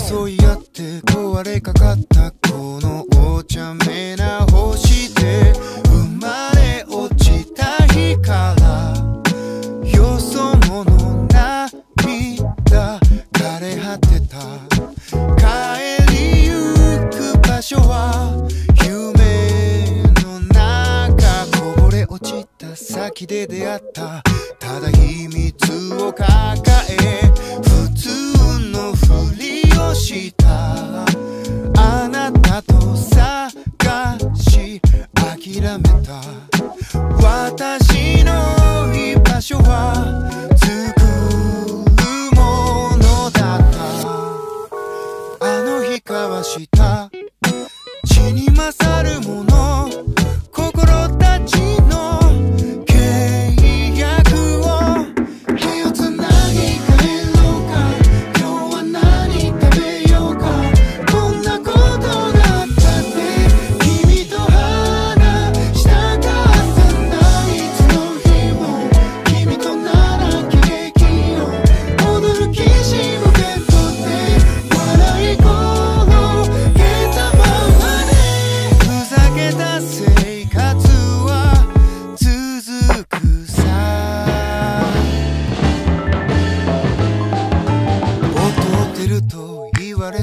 争い合って壊れかかったこの枯れ果てた帰りゆく場所は夢の中こぼれ落ちた先で出会った。ただ秘密を抱え普通のふりをした。あなたと探し諦めた。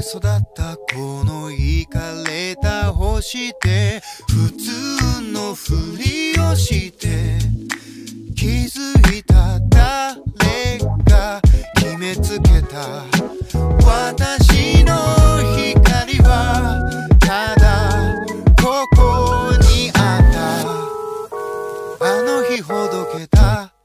育ったこのイカれた星で普通のふりをして気づいた誰が決めつけた。私の光はただここにあった。あの日ほどけた。